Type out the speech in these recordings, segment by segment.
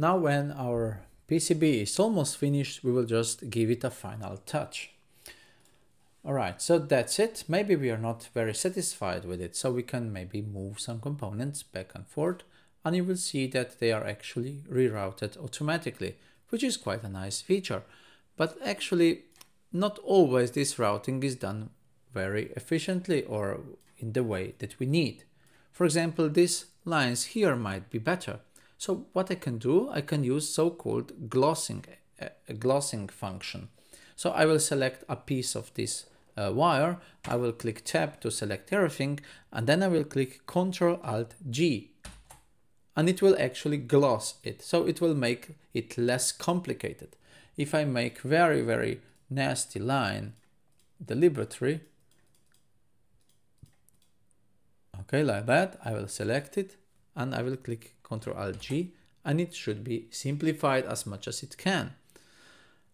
Now when our PCB is almost finished, we will just give it a final touch. Alright, so that's it. Maybe we are not very satisfied with it, so we can maybe move some components back and forth, and you will see that they are actually rerouted automatically, which is quite a nice feature. But actually, not always this routing is done very efficiently or in the way that we need. For example, these lines here might be better. So what I can do, I can use so-called glossing, glossing function. So I will select a piece of this uh, wire, I will click tab to select everything, and then I will click Ctrl Alt G, and it will actually gloss it. So it will make it less complicated. If I make very, very nasty line deliberately, okay, like that, I will select it and I will click Ctrl Alt G and it should be simplified as much as it can.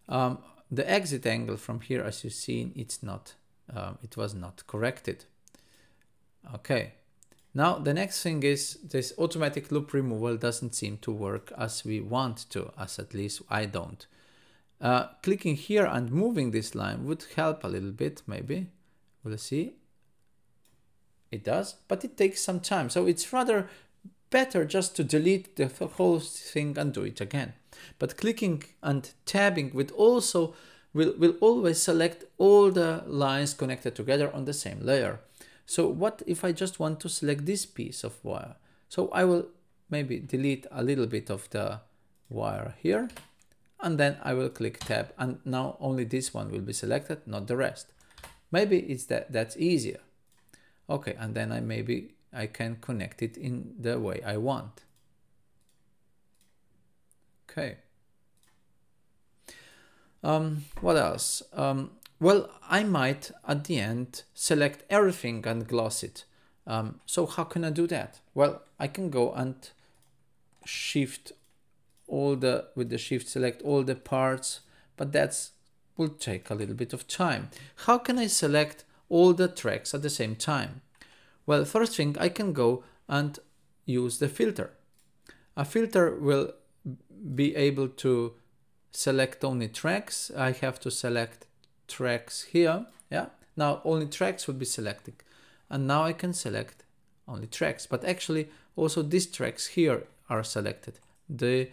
Um, the exit angle from here, as you see, it's not, um, it was not corrected. Okay. Now the next thing is this automatic loop removal doesn't seem to work as we want to, as at least I don't. Uh, clicking here and moving this line would help a little bit, maybe. We'll see. It does, but it takes some time. So it's rather better just to delete the whole thing and do it again. But clicking and tabbing will also will, will always select all the lines connected together on the same layer. So what if I just want to select this piece of wire? So I will maybe delete a little bit of the wire here and then I will click tab and now only this one will be selected, not the rest. Maybe it's that that's easier. Okay, and then I maybe I can connect it in the way I want. Okay. Um, what else? Um, well, I might at the end select everything and gloss it. Um, so how can I do that? Well, I can go and shift all the, with the shift select all the parts, but that's will take a little bit of time. How can I select all the tracks at the same time? Well, first thing I can go and use the filter. A filter will be able to select only tracks. I have to select tracks here. Yeah. Now only tracks will be selected. And now I can select only tracks, but actually also these tracks here are selected. The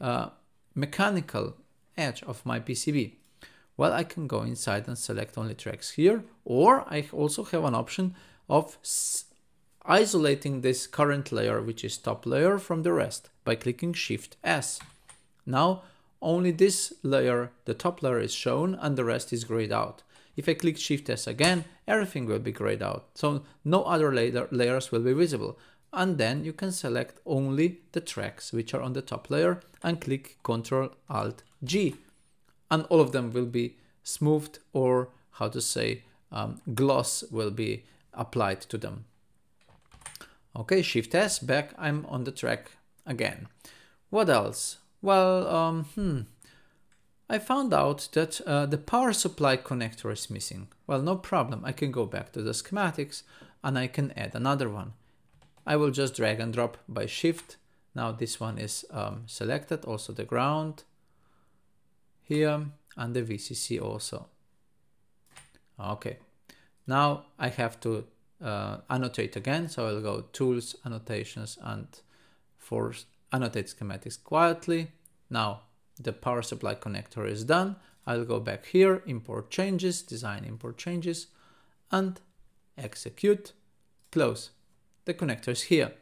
uh, mechanical edge of my PCB. Well, I can go inside and select only tracks here, or I also have an option of isolating this current layer, which is top layer from the rest by clicking Shift S. Now only this layer, the top layer is shown and the rest is grayed out. If I click Shift S again, everything will be grayed out. So no other layer, layers will be visible. And then you can select only the tracks which are on the top layer and click Ctrl Alt G. And all of them will be smoothed or how to say um, gloss will be applied to them. Okay, Shift S, back, I'm on the track again. What else? Well, um, hmm. I found out that uh, the power supply connector is missing. Well, no problem. I can go back to the schematics and I can add another one. I will just drag and drop by shift. Now this one is um, selected, also the ground here and the VCC also. Okay, now I have to uh, annotate again. So I'll go tools, annotations, and force annotate schematics quietly. Now the power supply connector is done. I'll go back here, import changes, design import changes, and execute, close. The connector is here.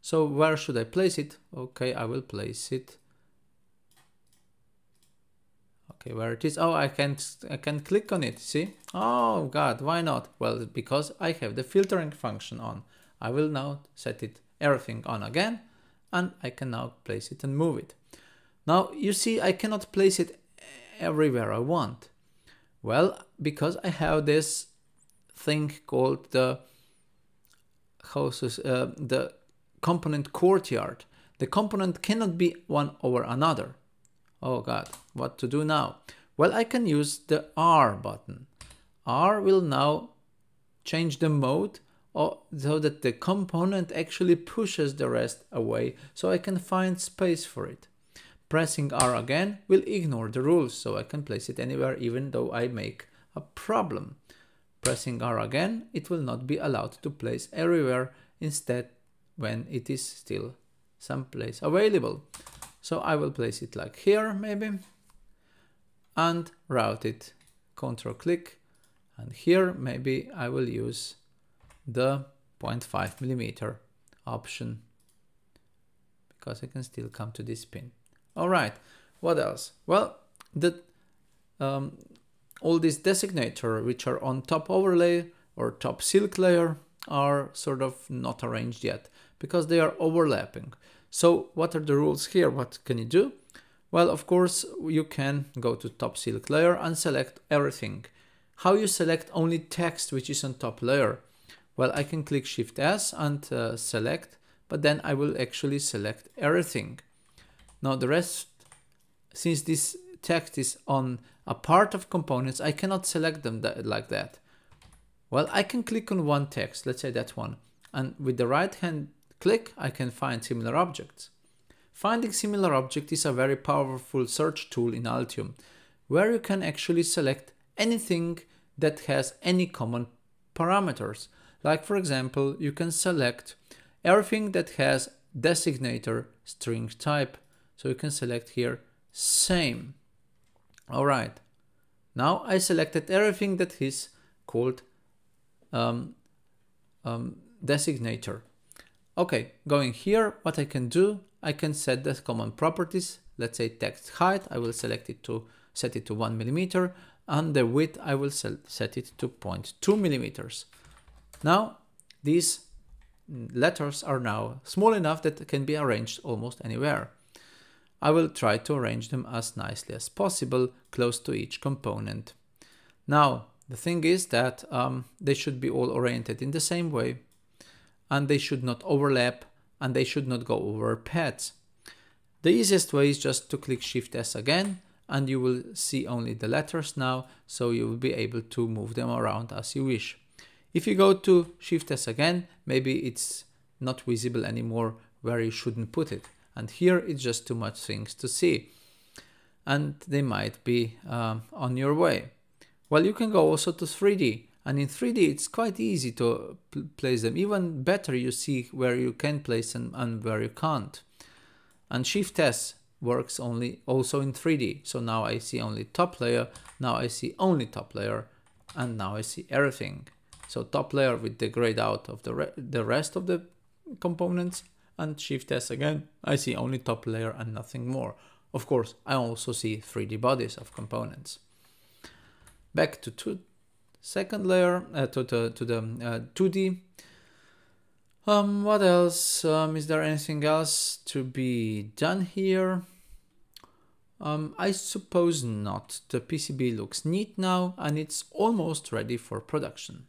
So where should I place it? Okay, I will place it Okay, where it is? Oh, I can I can click on it. See? Oh God, why not? Well, because I have the filtering function on. I will now set it everything on again, and I can now place it and move it. Now you see, I cannot place it everywhere I want. Well, because I have this thing called the houses, uh, the component courtyard. The component cannot be one over another. Oh God, what to do now? Well, I can use the R button. R will now change the mode oh, so that the component actually pushes the rest away so I can find space for it. Pressing R again will ignore the rules, so I can place it anywhere even though I make a problem. Pressing R again, it will not be allowed to place everywhere, instead when it is still someplace available. So I will place it like here maybe and route it control click and here maybe I will use the 0.5 millimeter option because I can still come to this pin. All right, what else? Well, the um, all these designator which are on top overlay or top silk layer are sort of not arranged yet because they are overlapping. So what are the rules here? What can you do? Well, of course, you can go to top silk layer and select everything. How you select only text which is on top layer? Well, I can click Shift S and uh, select, but then I will actually select everything. Now the rest, since this text is on a part of components, I cannot select them that, like that. Well, I can click on one text, let's say that one, and with the right hand click, I can find similar objects. Finding similar object is a very powerful search tool in Altium, where you can actually select anything that has any common parameters. Like for example, you can select everything that has designator string type. So you can select here same. All right. Now I selected everything that is called um, um, designator. Okay, going here, what I can do, I can set the common properties. Let's say text height, I will select it to set it to one millimeter and the width I will set it to 0.2 millimeters. Now these letters are now small enough that can be arranged almost anywhere. I will try to arrange them as nicely as possible close to each component. Now the thing is that um, they should be all oriented in the same way and they should not overlap and they should not go over paths. The easiest way is just to click Shift S again and you will see only the letters now so you will be able to move them around as you wish. If you go to Shift S again, maybe it's not visible anymore where you shouldn't put it. And here it's just too much things to see. And they might be um, on your way. Well, you can go also to 3D and in 3D, it's quite easy to place them. Even better, you see where you can place them and where you can't. And Shift S works only also in 3D. So now I see only top layer, now I see only top layer, and now I see everything. So top layer with the grayed out of the, re the rest of the components and Shift S again, I see only top layer and nothing more. Of course, I also see 3D bodies of components. Back to two, second layer uh, to, to, to the uh, 2D. Um, what else? Um, is there anything else to be done here? Um, I suppose not. The PCB looks neat now and it's almost ready for production.